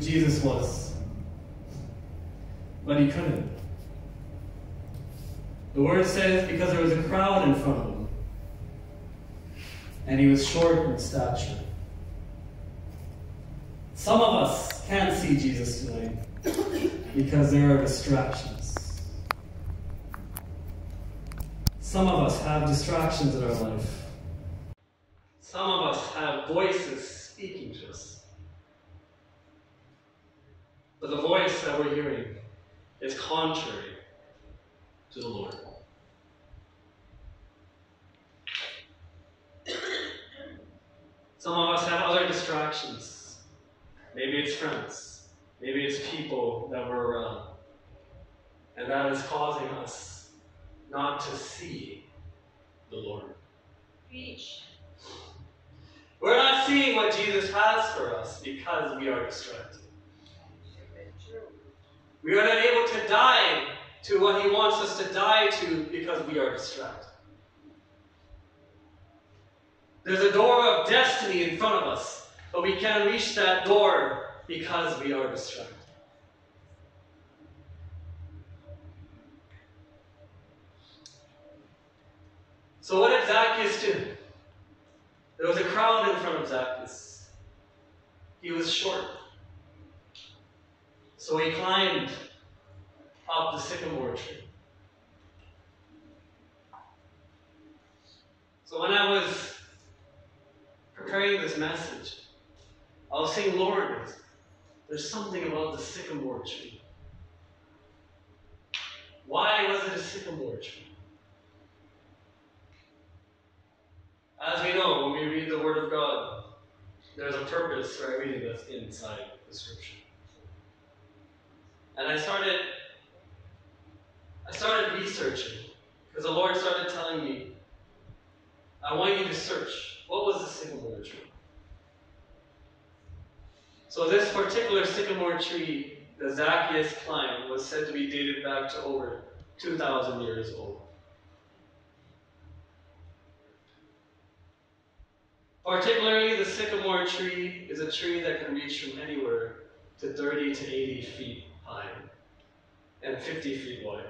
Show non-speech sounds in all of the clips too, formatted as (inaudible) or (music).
Jesus was. But he couldn't. The word says because there was a crowd in front of him. And he was short in stature. Some of us can't see Jesus tonight because there are distractions. Some of us have distractions in our life. Some of us have voices speaking to us. But the voice that we're hearing is contrary to the Lord. Some of us have other distractions. Maybe it's friends. Maybe it's people that we're around. And that is causing us not to see the Lord. Preach. We're not seeing what Jesus has for us because we are distracted. We are not able to die to what He wants us to die to because we are distracted. There's a door of destiny in front of us, but we can't reach that door because we are distracted. So, what did Zacchaeus do? There was a crowd in front of Zacchaeus. He was short. So he climbed up the sycamore tree. So when I was preparing this message, I was saying, Lord, there's something about the sycamore tree. Why was it a sycamore tree? As we know, when we read the Word of God, there's a purpose for everything that's inside the Scripture. And I started, I started researching because the Lord started telling me, I want you to search. What was the sycamore tree? So this particular sycamore tree the Zacchaeus climbed was said to be dated back to over 2,000 years old. Particularly, the sycamore tree is a tree that can reach from anywhere to 30 to 80 feet and 50 feet wide.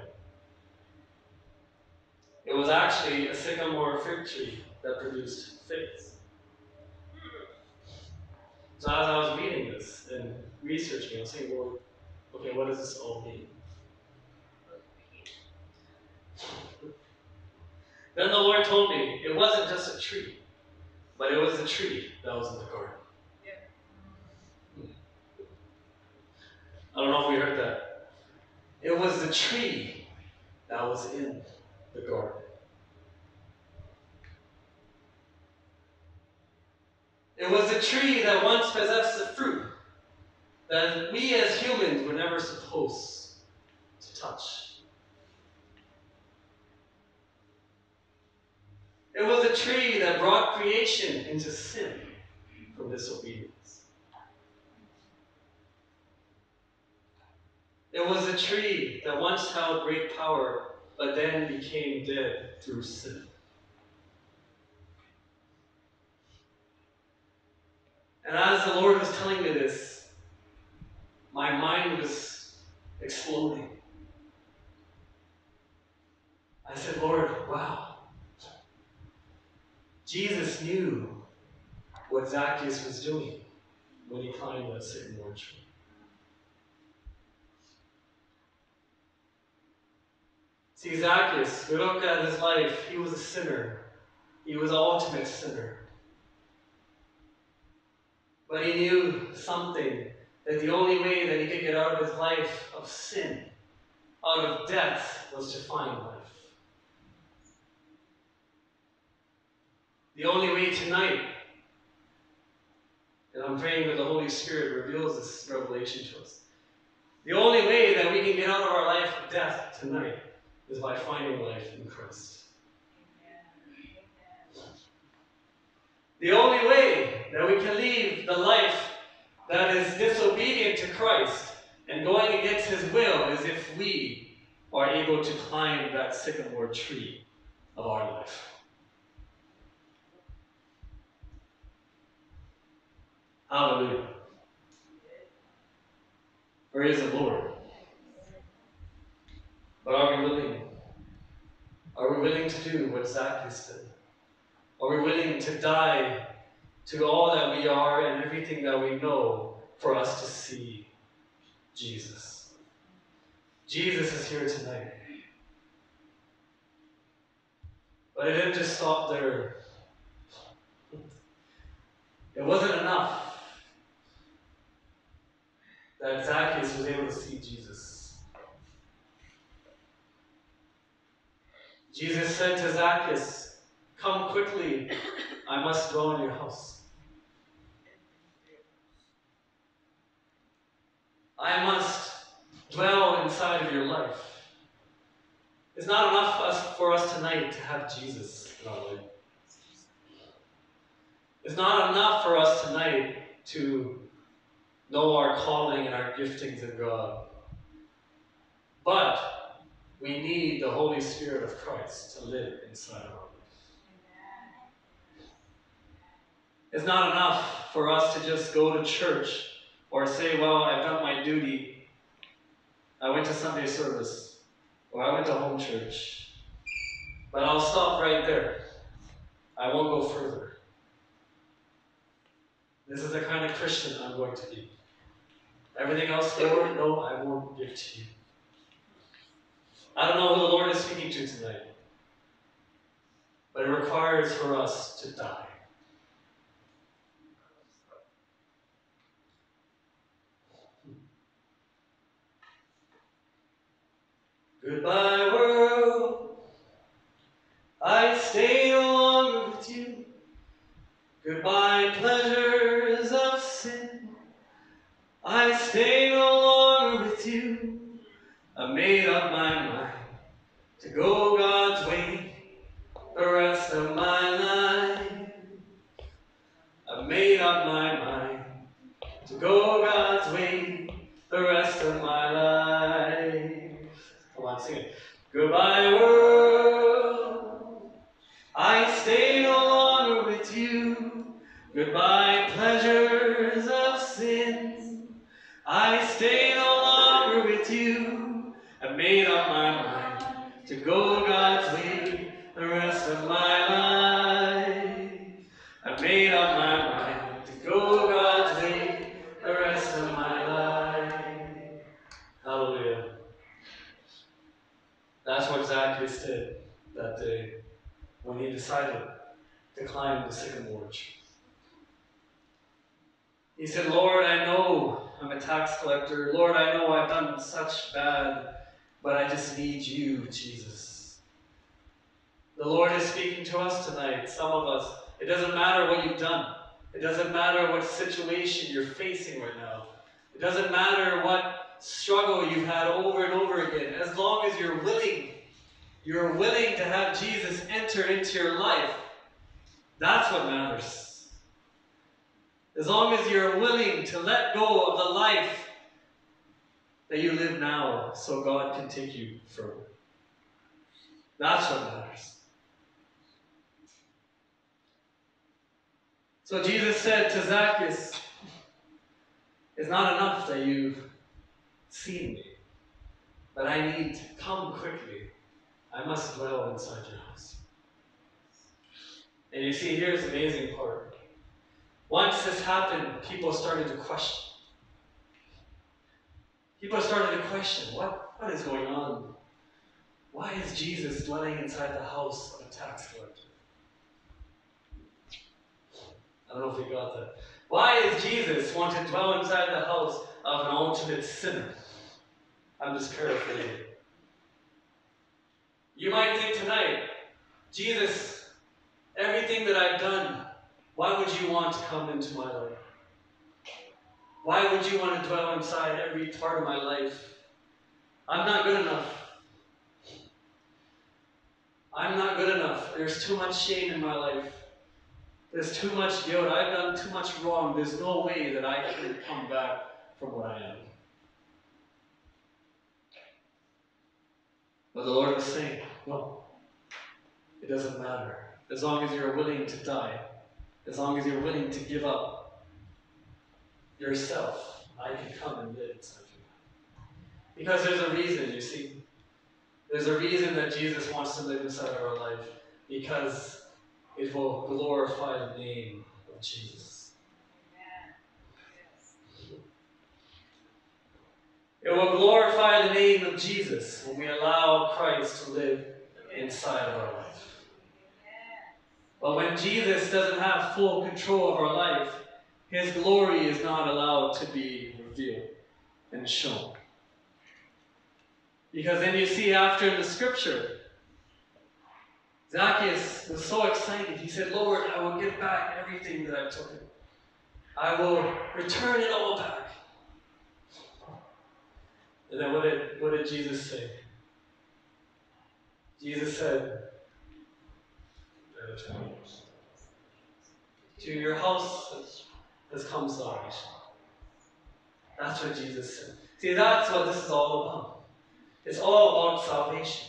It was actually a sycamore fig tree that produced figs. So as I was reading this and researching, I was saying, well, okay, what does this all mean? Then the Lord told me it wasn't just a tree, but it was the tree that was in the garden. I don't know if we heard that. It was the tree that was in the garden. It was the tree that once possessed the fruit that we as humans were never supposed to touch. It was a tree that brought creation into sin from disobedience. It was a tree that once held great power, but then became dead through sin. And as the Lord was telling me this, my mind was exploding. I said, Lord, wow. Jesus knew what Zacchaeus was doing when he climbed that sycamore tree. See, Zacchaeus, we look at uh, his life, he was a sinner. He was an ultimate sinner. But he knew something that the only way that he could get out of his life of sin, out of death, was to find life. The only way tonight, and I'm praying that the Holy Spirit reveals this revelation to us. The only way that we can get out of our life of death tonight is by finding life in Christ. The only way that we can leave the life that is disobedient to Christ and going against His will is if we are able to climb that sycamore tree of our life. Hallelujah. or is the Lord. But are we willing? Are we willing to do what Zacchaeus did? Are we willing to die to all that we are and everything that we know for us to see Jesus? Jesus is here tonight. But it didn't just stop there. It wasn't enough that Zacchaeus was able to see Jesus. Jesus said to Zacchaeus, Come quickly, I must dwell in your house. I must dwell inside of your life. It's not enough for us, for us tonight to have Jesus in our life. It's not enough for us tonight to know our calling and our giftings in God. But we need the Holy Spirit of Christ to live inside of us. It's not enough for us to just go to church or say, well, I've done my duty. I went to Sunday service or I went to home church. But I'll stop right there. I won't go further. This is the kind of Christian I'm going to be. Everything else, Lord, no, I won't give to you. I don't know who the Lord is speaking to tonight, but it requires for us to die. Goodbye, world. I stay no longer with you. Goodbye, pleasures of sin. I stay I made up my mind to go God's way the rest of my life. I made up my mind to go God's way the rest of my life. Come on, sing it. Goodbye, world. I stay no longer with you. Goodbye, pleasures of sin. I made up my mind to go God's way the rest of my life. I made up my mind to go God's way the rest of my life. Hallelujah. That's what Zacchaeus did that day when he decided to climb the sycamore tree. He said, Lord, I know I'm a tax collector. Lord, I know I've done such bad, but I just need you, Jesus. The Lord is speaking to us tonight, some of us. It doesn't matter what you've done. It doesn't matter what situation you're facing right now. It doesn't matter what struggle you've had over and over again. As long as you're willing, you're willing to have Jesus enter into your life, that's what matters. As long as you're willing to let go of the life that you live now so God can take you further. That's what matters. So Jesus said to Zacchaeus, It's not enough that you've seen me, but I need to come quickly. I must dwell inside your house. And you see, here's the amazing part. Once this happened, people started to question. People started to question what, what is going on? Why is Jesus dwelling inside the house of a tax collector? I don't know if you got that. Why is Jesus want to dwell inside the house of an ultimate sinner? I'm just paraphrasing. You might think tonight, Jesus, everything that I've done, why would you want to come into my life? Why would you want to dwell inside every part of my life? I'm not good enough. I'm not good enough. There's too much shame in my life. There's too much guilt. I've done too much wrong. There's no way that I can come back from what I am. But the Lord was saying, no, it doesn't matter. As long as you're willing to die, as long as you're willing to give up yourself, I can come and live inside you. Because there's a reason, you see. There's a reason that Jesus wants to live inside of our life. Because it will glorify the name of Jesus. It will glorify the name of Jesus when we allow Christ to live inside of our life. But when Jesus doesn't have full control of our life, his glory is not allowed to be revealed and shown. Because then you see after in the scripture, Zacchaeus was so excited. He said, Lord, I will give back everything that I took. I will return it all back. And then what did, what did Jesus say? Jesus said, To your house has come salvation. That's what Jesus said. See, that's what this is all about. It's all about salvation.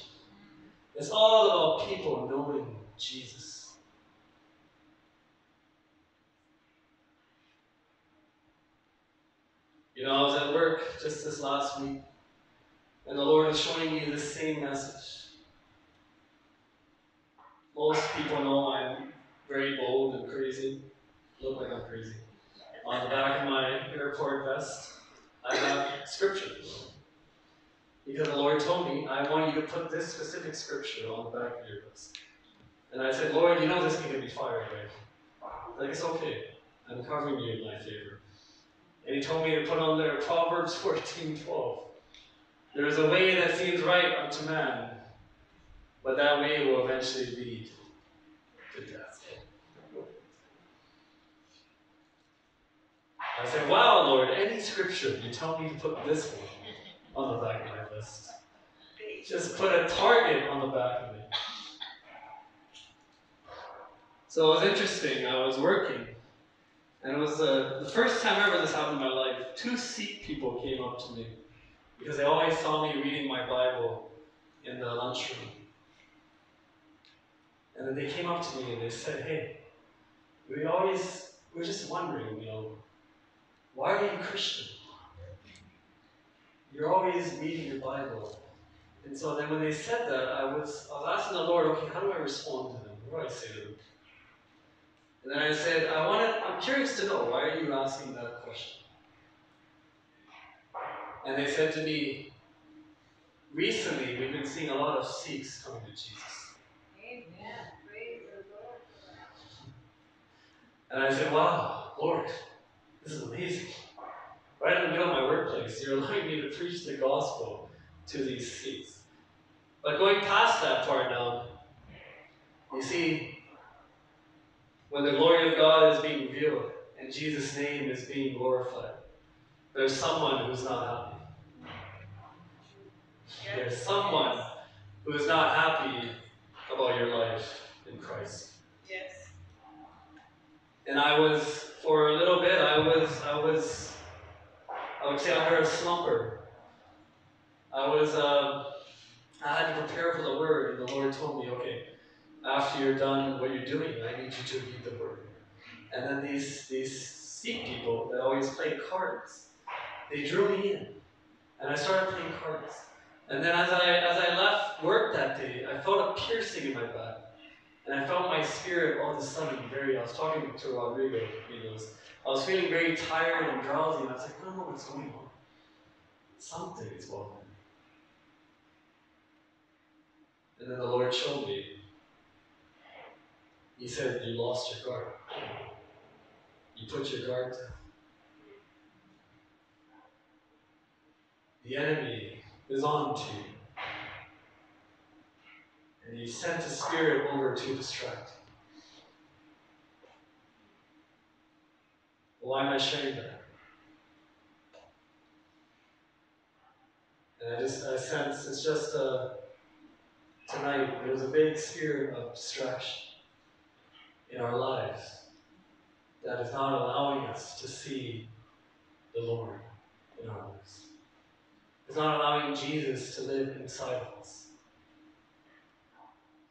It's all about people knowing Jesus. You know, I was at work just this last week, and the Lord is showing me the same message. Most people know I'm very bold and crazy. Look like I'm crazy. On the back of my airport vest, I have scripture. Because the Lord told me, I want you to put this specific scripture on the back of your vest. And I said, Lord, you know this can me fired, right? Like, it's okay. I'm covering you in my favor. And he told me to put on there Proverbs (laughs) 14 12. There is a way that seems right unto man, but that way will eventually lead to death. I said, Wow, Lord, any scripture you tell me to put this one on the back of my list. Just put a target on the back of it. So it was interesting. I was working, and it was uh, the first time ever this happened in my life. Two Sikh people came up to me because they always saw me reading my Bible in the lunchroom. And then they came up to me and they said, Hey, we always, we're just wondering, you know, why are you Christian? You're always reading your Bible. And so then when they said that, I was, I was asking the Lord, okay, how do I respond to them? What do I say to them? And then I said, I want to, I'm curious to know, why are you asking that question? And they said to me, recently we've been seeing a lot of Sikhs coming to Jesus. Amen. Praise the Lord. And I said, wow, Lord, this is amazing. Right in the middle of my workplace, you're allowing me to preach the gospel to these Sikhs. But going past that part now, you see, when the glory of God is being revealed and Jesus' name is being glorified, there's someone who's not happy. There's someone who is not happy about your life in Christ. Yes. And I was, for a little bit, I was, I was, I would say I heard a slumber. I was, um, I had to prepare for the word, and the Lord told me, okay, after you're done what you're doing, I need you to read the word. And then these, these Sikh people that always play cards, they drew me in. And I started playing cards. And then as I, as I left work that day, I felt a piercing in my back. And I felt my spirit all of a sudden very, I was talking to Rodrigo, he knows. I was feeling very tired and drowsy, and I was like, I don't know what's going on. Something is going on. And then the Lord showed me. He said, You lost your guard. You put your guard down. The enemy is on to you. And he sent a spirit over to distract. Why am I sharing that? And I just I sense it's just uh, tonight there's a big spirit of distraction in our lives that is not allowing us to see the Lord in our lives. It's not allowing Jesus to live inside of us.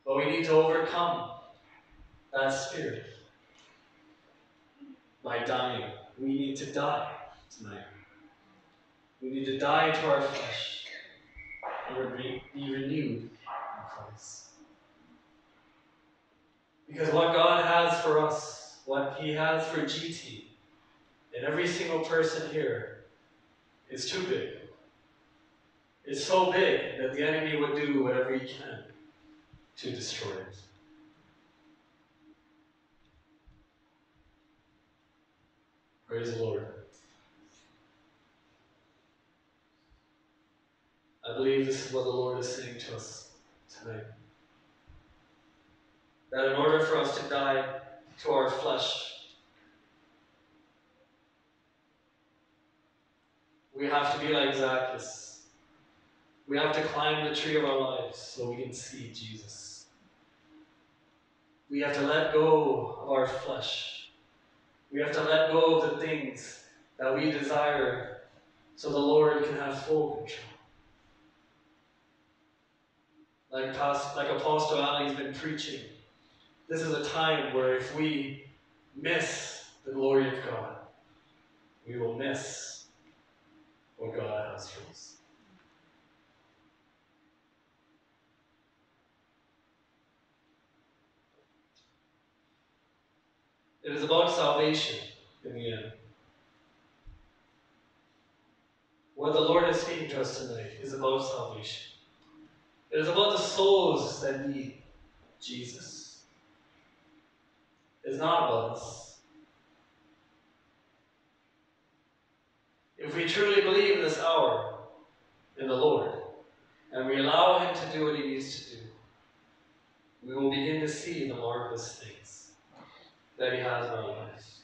But we need to overcome that spirit by dying. We need to die tonight. We need to die to our flesh. and be renewed in Christ. Because what God has for us, what He has for GT, and every single person here, is too big. It's so big that the enemy would do whatever he can to destroy it. Praise the Lord. I believe this is what the Lord is saying to us tonight. That in order for us to die to our flesh, we have to be like Zacchaeus. We have to climb the tree of our lives so we can see Jesus. We have to let go of our flesh. We have to let go of the things that we desire so the Lord can have full control. Like, past, like Apostle Ali's been preaching, this is a time where if we miss the glory of God, we will miss what God has for us. It is about salvation in the end. What the Lord is speaking to us tonight is about salvation. It is about the souls that need Jesus. It's not about us. If we truly believe in this hour in the Lord, and we allow Him to do what He needs to do, we will begin to see the marvelous things that He has in our lives.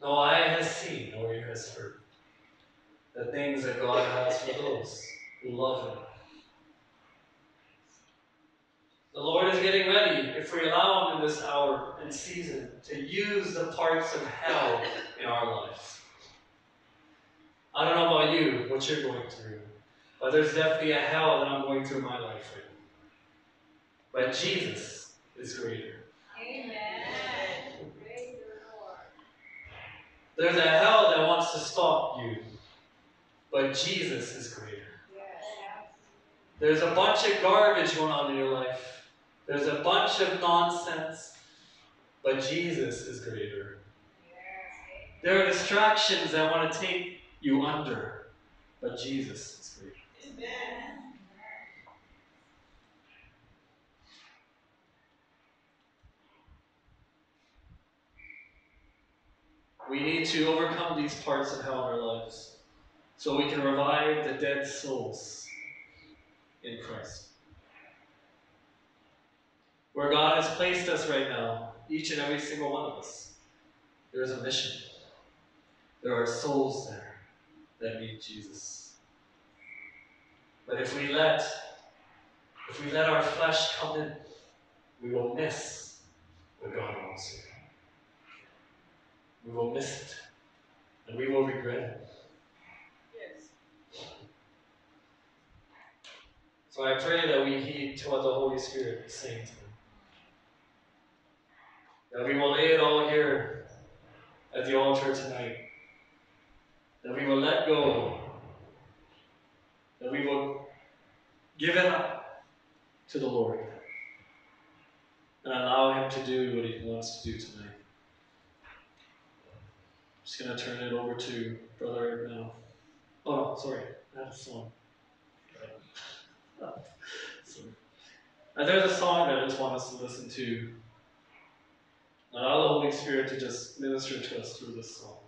No eye has seen, nor ear has heard the things that God has for those who love Him. The Lord is getting ready, if we allow Him in this hour and season, to use the parts of hell in our lives. I don't know about you, what you're going through, but there's definitely a hell that I'm going through in my life right now. But Jesus is greater. Amen. Praise the Lord. There's a hell that wants to stop you, but Jesus is greater. There's a bunch of garbage going on in your life. There's a bunch of nonsense, but Jesus is greater. There are distractions that want to take you under, but Jesus is greater. Amen. We need to overcome these parts of hell in our lives so we can revive the dead souls in Christ. Where God has placed us right now, each and every single one of us, there is a mission. There are souls there that need Jesus. But if we let if we let our flesh come in, we will miss what God wants do. We will miss it. And we will regret it. Yes. So I pray that we heed to what the Holy Spirit is saying to them. That we will lay it all here at the altar tonight. That we will let go. That we will give it up to the Lord. And allow Him to do what He wants to do tonight. Just going to turn it over to Brother now. Oh, sorry. I had a song. (laughs) Uh, there's a song that I just want us to listen to. Allow the Holy Spirit to just minister to us through this song.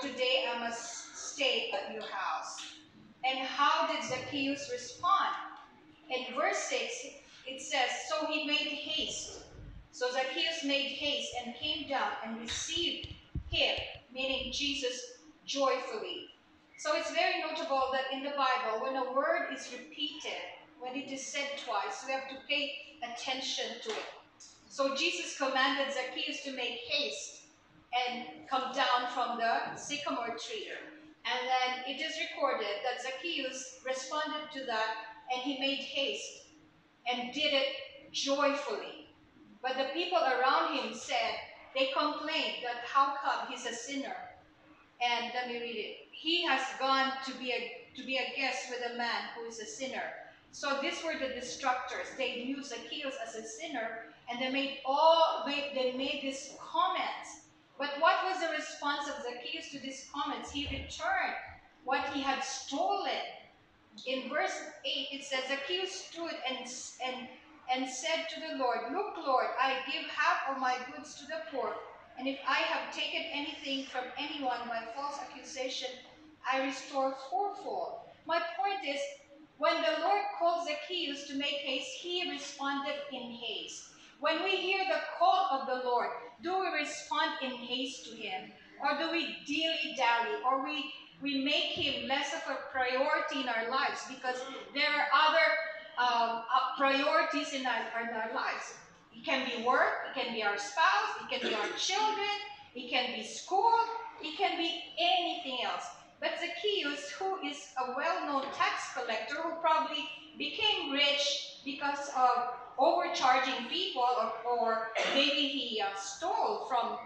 today I must stay at your house. And how did Zacchaeus respond? In verse 6, it says, So he made haste. So Zacchaeus made haste and came down and received him, meaning Jesus, joyfully. So it's very notable that in the Bible, when a word is repeated, when it is said twice, we have to pay attention to it. So Jesus commanded Zacchaeus to make haste and come down from the sycamore tree. And then it is recorded that Zacchaeus responded to that and he made haste and did it joyfully. But the people around him said, they complained that how come he's a sinner? And let me read it. He has gone to be a to be a guest with a man who is a sinner. So these were the destructors. They knew Zacchaeus as a sinner, and they made all made, they made these comments. But what was the response of Zacchaeus to these comments? He returned what he had stolen. In verse 8, it says, Zacchaeus stood and, and, and said to the Lord, Look, Lord, I give half of my goods to the poor, and if I have taken anything from anyone by false accusation, I restore fourfold. My point is, when the Lord called Zacchaeus to make haste, he responded in haste. When we hear the call of the Lord, do we respond in haste to him? Or do we dilly dally? Or we, we make him less of a priority in our lives because there are other um, uh, priorities in our, in our lives. It can be work, it can be our spouse, it can be our children, it can be school, it can be anything else. But Zacchaeus, who is a well-known tax collector, who probably became rich because of overcharging people, or, or maybe he uh, stole from,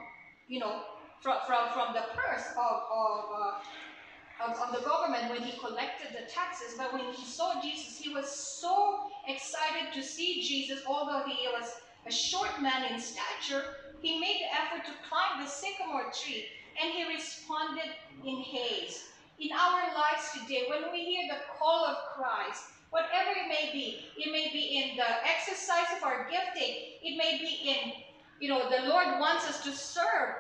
you know, from, from, from the purse of, of, uh, of, of the government when he collected the taxes. But when he saw Jesus, he was so excited to see Jesus, although he was a short man in stature, he made the effort to climb the sycamore tree and he responded in haste. In our lives today, when we hear the call of Christ, whatever it may be, it may be in the exercise of our gifting, it may be in, you know, the Lord wants us to serve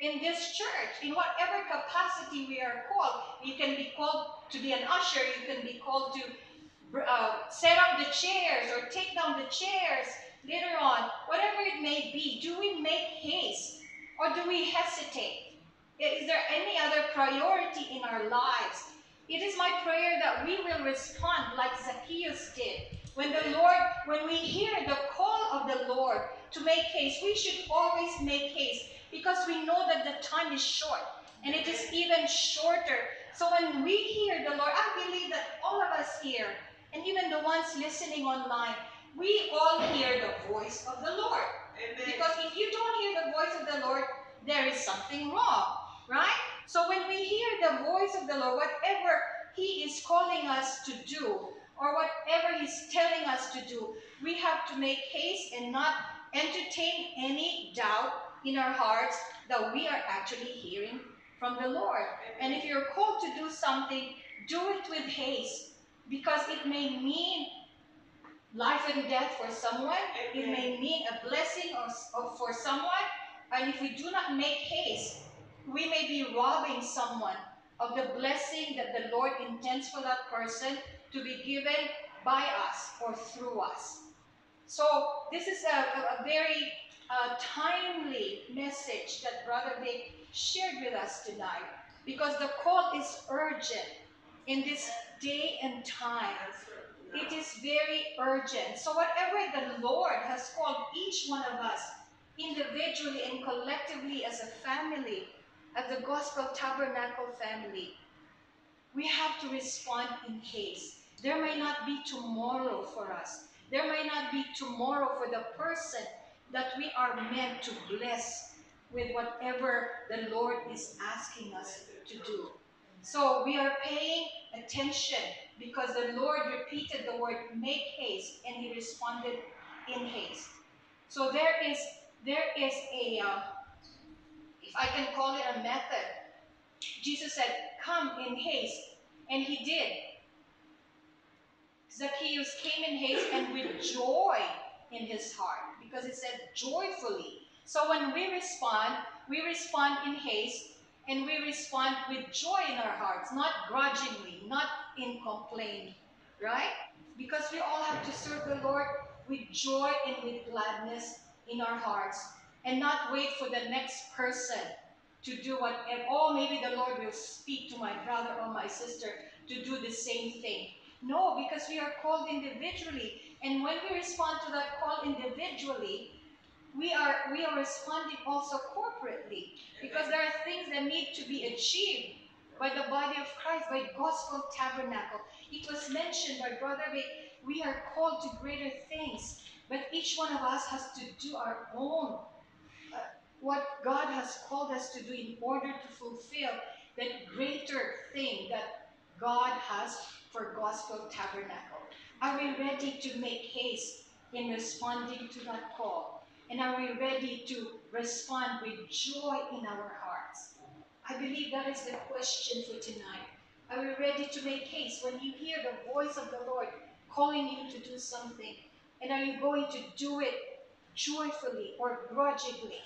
in this church, in whatever capacity we are called. You can be called to be an usher, you can be called to uh, set up the chairs or take down the chairs later on, whatever it may be. Do we make haste or do we hesitate? Is there any other priority in our lives? It is my prayer that we will respond like Zacchaeus did. When the Lord, when we hear the call of the Lord to make haste, we should always make haste because we know that the time is short and it is even shorter. So when we hear the Lord, I believe that all of us here, and even the ones listening online, we all hear the voice of the Lord. Amen. Because if you don't hear the voice of the Lord, there is something wrong right? So when we hear the voice of the Lord, whatever He is calling us to do, or whatever He's telling us to do, we have to make haste and not entertain any doubt in our hearts that we are actually hearing from the Lord. And if you're called to do something, do it with haste, because it may mean life and death for someone, it may mean a blessing or, or for someone, and if we do not make haste, we may be robbing someone of the blessing that the Lord intends for that person to be given by us or through us. So this is a, a very uh, timely message that Brother Vic shared with us tonight because the call is urgent in this day and time. It is very urgent. So whatever the Lord has called each one of us individually and collectively as a family, as the Gospel Tabernacle family, we have to respond in haste. There may not be tomorrow for us. There may not be tomorrow for the person that we are meant to bless with whatever the Lord is asking us to do. So we are paying attention because the Lord repeated the word make haste and he responded in haste. So there is there is a uh, I can call it a method. Jesus said, Come in haste. And he did. Zacchaeus came in haste and with joy in his heart because it said joyfully. So when we respond, we respond in haste and we respond with joy in our hearts, not grudgingly, not in complaint, right? Because we all have to serve the Lord with joy and with gladness in our hearts and not wait for the next person to do what, and oh, maybe the Lord will speak to my brother or my sister to do the same thing. No, because we are called individually. And when we respond to that call individually, we are we are responding also corporately because there are things that need to be achieved by the body of Christ, by gospel tabernacle. It was mentioned by Brother Vic, we are called to greater things, but each one of us has to do our own what God has called us to do in order to fulfill that greater thing that God has for gospel tabernacle. Are we ready to make haste in responding to that call? And are we ready to respond with joy in our hearts? I believe that is the question for tonight. Are we ready to make haste when you hear the voice of the Lord calling you to do something? And are you going to do it joyfully or grudgingly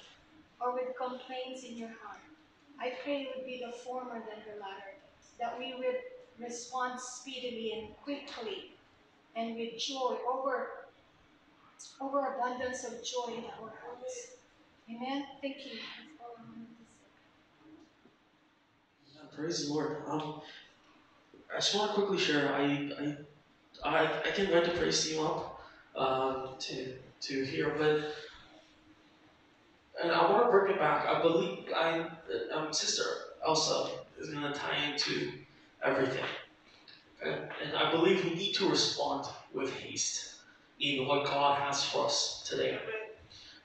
or with complaints in your heart? I pray it would be the former than the latter, that we would respond speedily and quickly and with joy over over abundance of joy in our hearts. Amen. Thank you. Praise the Lord. Um, I just want to quickly share. I I I, I can invite the praise team up um, to to hear, but and I want to bring it back. I believe I um, Sister Elsa is going to tie into everything, and, and I believe we need to respond with haste in what God has for us today.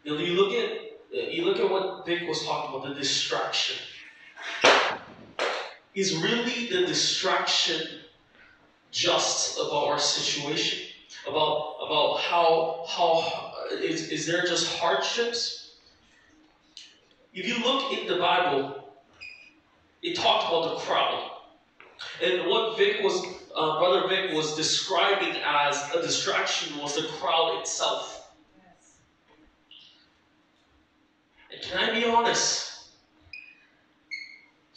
You know, you look at you look at what Vic was talking about, the distraction. Is really the distraction just about our situation? About about how how is, is there just hardships if you look in the bible it talked about the crowd and what vic was uh, brother vic was describing as a distraction was the crowd itself and can i be honest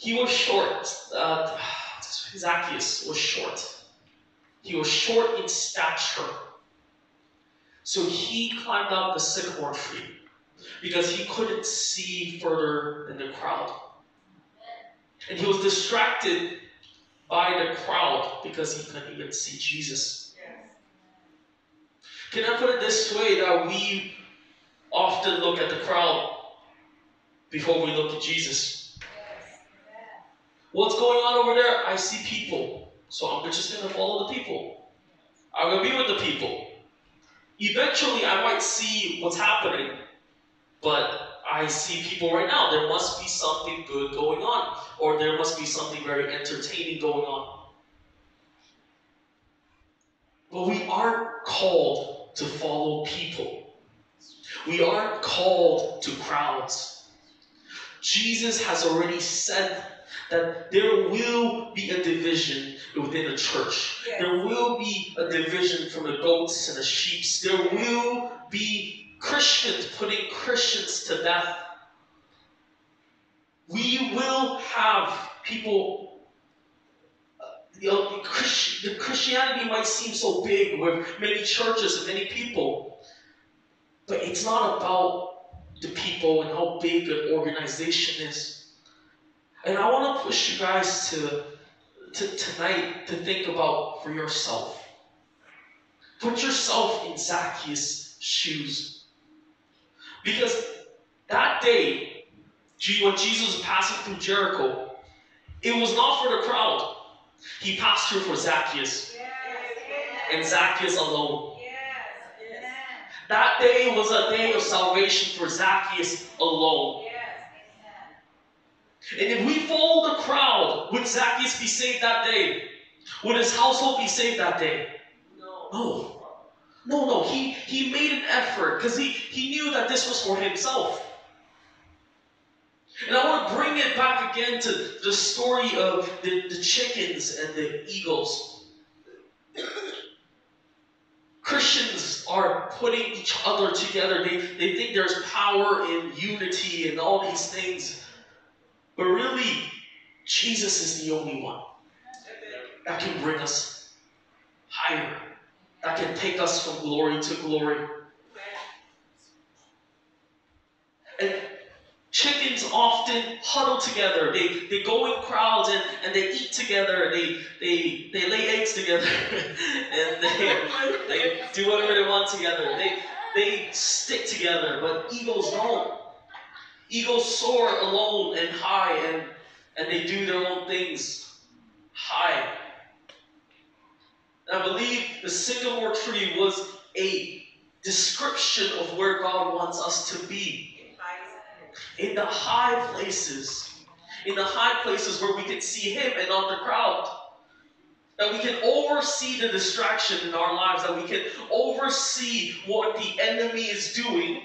he was short. Uh, Zacchaeus was short. He was short in stature. So he climbed up the sycamore tree because he couldn't see further than the crowd. And he was distracted by the crowd because he couldn't even see Jesus. Can I put it this way that we often look at the crowd before we look at Jesus? What's going on over there? I see people. So I'm just going to follow the people. I'm going to be with the people. Eventually, I might see what's happening, but I see people right now. There must be something good going on, or there must be something very entertaining going on. But we aren't called to follow people, we aren't called to crowds. Jesus has already said that there will be a division within the church. There will be a division from the goats and the sheep. There will be Christians putting Christians to death. We will have people. You know, the the Christianity might seem so big with many churches and many people, but it's not about the people and how big an organization is. And I want to push you guys to, to tonight to think about for yourself. Put yourself in Zacchaeus' shoes. Because that day, when Jesus was passing through Jericho, it was not for the crowd. He passed through for Zacchaeus, and Zacchaeus alone. That day was a day of salvation for Zacchaeus alone. And if we follow the crowd, would Zacchaeus be saved that day? Would his household be saved that day? No. No, no. No, he he made an effort because he, he knew that this was for himself. And I want to bring it back again to the story of the, the chickens and the eagles. Christians are putting each other together. They, they think there's power in unity and all these things. But really, Jesus is the only one that can bring us higher, that can take us from glory to glory. And chickens often huddle together. They, they go in crowds and, and they eat together. They, they, they lay eggs together. (laughs) and they, they do whatever they want together. They, they stick together, but eagles don't. Eagles soar alone and high, and, and they do their own things high. I believe the sycamore tree was a description of where God wants us to be. In the high places. In the high places where we can see Him and not the crowd. That we can oversee the distraction in our lives. That we can oversee what the enemy is doing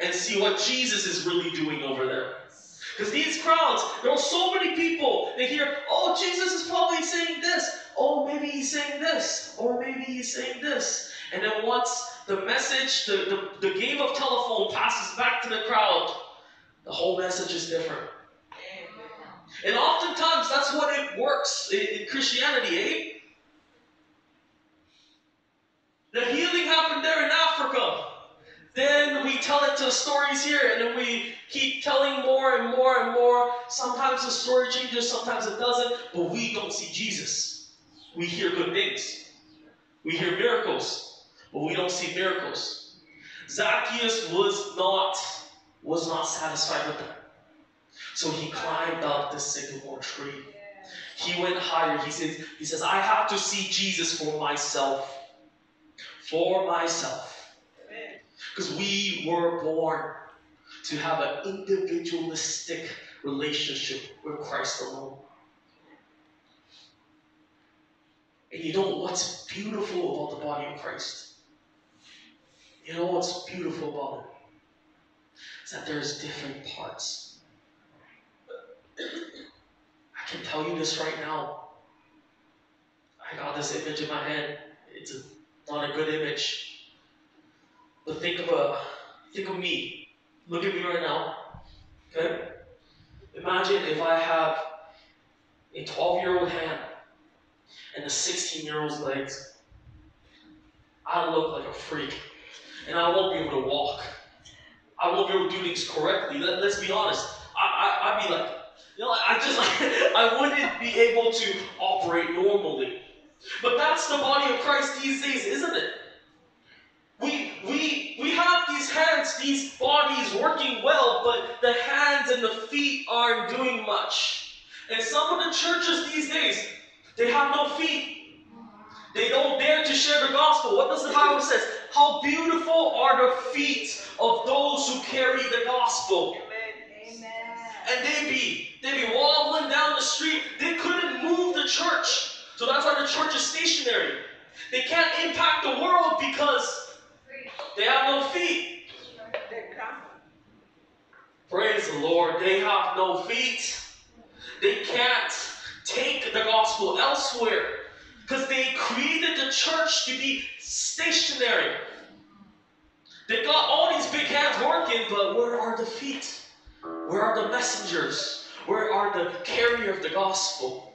and see what Jesus is really doing over there. Because these crowds, there are so many people, they hear, oh, Jesus is probably saying this. Oh, maybe he's saying this. Or maybe he's saying this. And then once the message, the, the, the game of telephone passes back to the crowd, the whole message is different. And oftentimes that's what it works in, in Christianity, eh? The healing happened there in Africa. Then we tell it to stories here, and then we keep telling more and more and more. Sometimes the story changes, sometimes it doesn't, but we don't see Jesus. We hear good things, we hear miracles, but we don't see miracles. Zacchaeus was not was not satisfied with that. So he climbed up the sycamore tree. He went higher. He says, he says, I have to see Jesus for myself. For myself. Because we were born to have an individualistic relationship with Christ alone. And you know what's beautiful about the body of Christ? You know what's beautiful about it? Is that there's different parts. I can tell you this right now. I got this image in my head. It's a, not a good image. But think of a think of me. Look at me right now. Okay? Imagine if I have a 12-year-old hand and the 16-year-old's legs. I look like a freak. And I won't be able to walk. I won't be able to do things correctly. Let, us be honest. I, I, I'd be like, you know, I just (laughs) like, I wouldn't be able to operate normally. But that's the body of Christ these days, isn't it? We, we, we have these hands, these bodies working well, but the hands and the feet aren't doing much. And some of the churches these days, they have no feet. They don't dare to share the gospel. What does the Bible says? How beautiful are the feet of those who carry the gospel. Amen. And they be they be wobbling down the street. They couldn't move the church. So that's why the church is stationary. They can't impact the world because they have no feet. Praise the Lord. They have no feet. They can't take the gospel elsewhere because they created the church to be stationary. They got all these big hands working, but where are the feet? Where are the messengers? Where are the carrier of the gospel?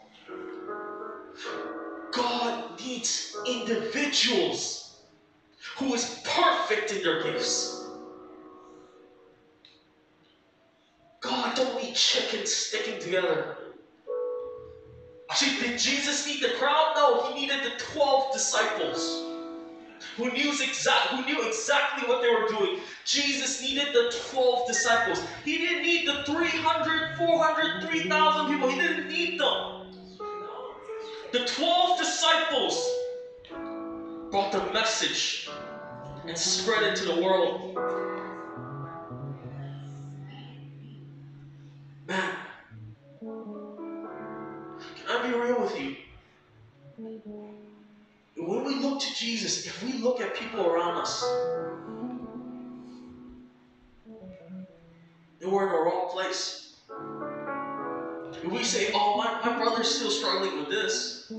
God needs individuals who is perfect in their gifts. God don't need chickens sticking together. Did Jesus need the crowd? No, he needed the 12 disciples who knew, who knew exactly what they were doing. Jesus needed the 12 disciples. He didn't need the 300, 400, 3,000 people. He didn't need them. The 12 disciples brought the message and spread it to the world. Man, When we look to Jesus, if we look at people around us, then we're in the wrong place. If we say, oh, my, my brother's still struggling with this,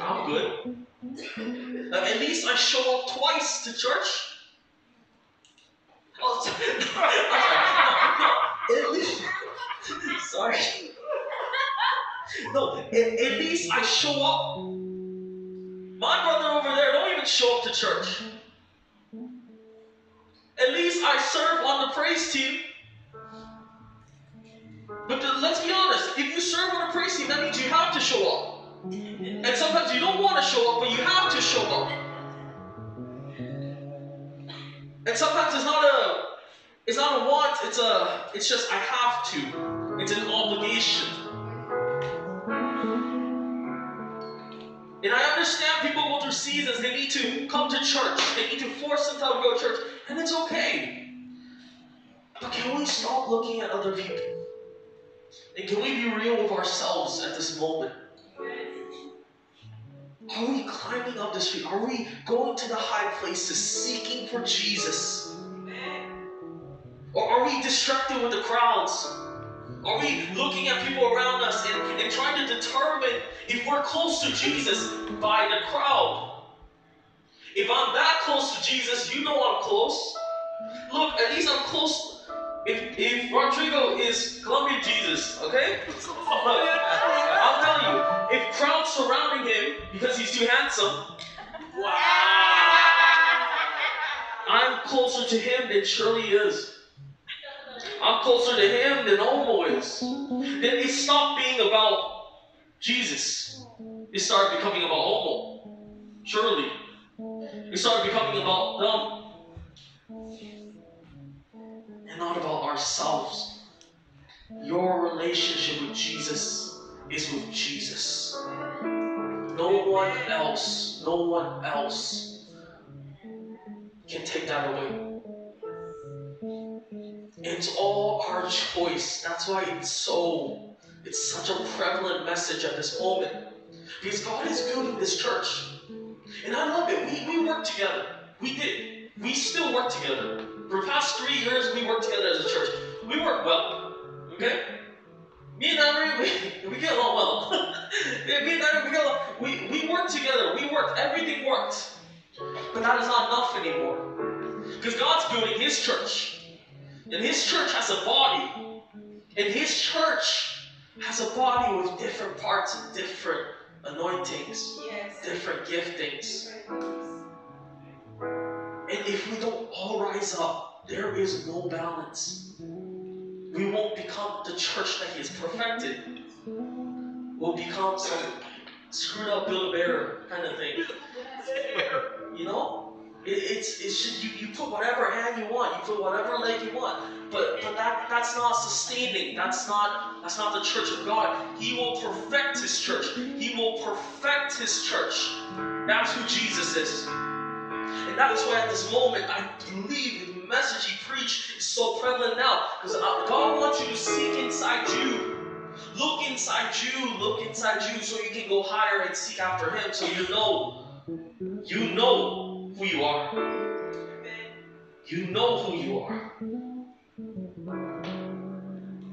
I'm good. At least I show up twice to church. (laughs) At least, (laughs) sorry. No, at, at least I show up. My brother over there don't even show up to church. At least I serve on the praise team. But let's be honest, if you serve on a praise team, that means you have to show up. And sometimes you don't want to show up, but you have to show up. And sometimes it's not a it's not a want, it's a it's just I have to. It's an obligation. And I seasons, they need to come to church, they need to force themselves to go to church, and it's okay. But can we stop looking at other people? And can we be real with ourselves at this moment? Are we climbing up the street? Are we going to the high places seeking for Jesus? Or are we distracted with the crowds? Are we looking at people around us and, and trying to determine if we're close to Jesus by the crowd? If I'm that close to Jesus, you know I'm close. Look, at least I'm close. If, if Rodrigo is Colombian Jesus, okay? (laughs) I'll tell you, if crowds surrounding him because he's too handsome, wow! I'm closer to him than Shirley is. I'm closer to him than Omo is. Then it stopped being about Jesus. It started becoming about Omo, Shirley. It started becoming about them. And not about ourselves. Your relationship with Jesus is with Jesus. No one else, no one else can take that away. It's all our choice. That's why it's so, it's such a prevalent message at this moment. Because God is building this church. And I love it. We, we work together. We did. We still work together. For the past three years, we worked together as a church. We work well. Okay? Me and Emery, we, (laughs) we get along well. (laughs) Me and Emery, we get along. We, we worked together. We work. Everything worked. But that is not enough anymore. Because God's building His church. And His church has a body. And His church has a body with different parts and different anointings, Yes. different giftings. And if we don't all rise up, there is no balance. We won't become the church that He has perfected. We'll become some screwed up Build-A-Bear kind of thing. You know? It, it's it's just you, you put whatever hand you want, you put whatever leg you want. But but that that's not sustaining. That's not that's not the church of God. He will perfect his church. He will perfect his church. That's who Jesus is. And that's why at this moment I believe the message he preached is so prevalent now. Because uh, God wants you to seek inside you. Look inside you, look inside you so you can go higher and seek after him so you know. You know who you are. You know who you are.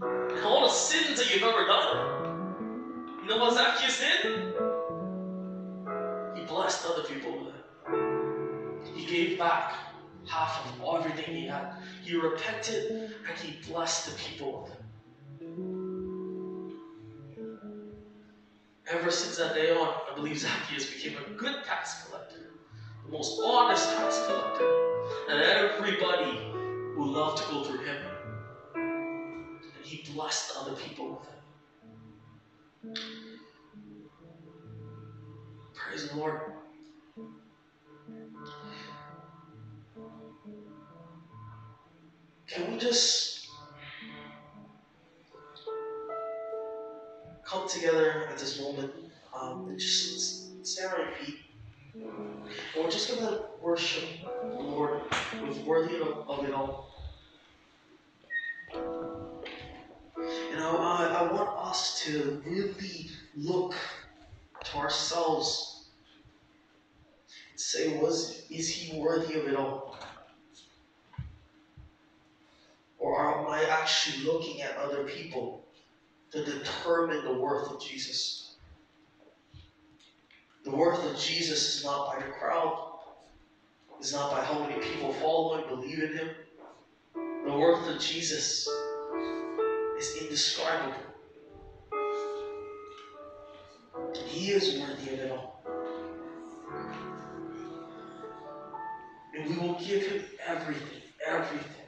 And all the sins that you've ever done. You know what Zacchaeus did? He blessed other people with it. He gave back half of everything he had. He repented and he blessed the people with it. Ever since that day on, I believe Zacchaeus became a good tax collector, most honest tax collector, and everybody who loved to go through him. And he blessed other people with it. Praise the Lord. Can we just come together at this moment um, and just stand on your feet? We're just to worship the Lord with worthy of, of it all. You know, I, I want us to really look to ourselves and say, was is he worthy of it all? Or am I actually looking at other people to determine the worth of Jesus? The worth of Jesus is not by the crowd, is not by how many people follow and believe in him. The worth of Jesus is indescribable. He is worthy of it all. And we will give him everything, everything.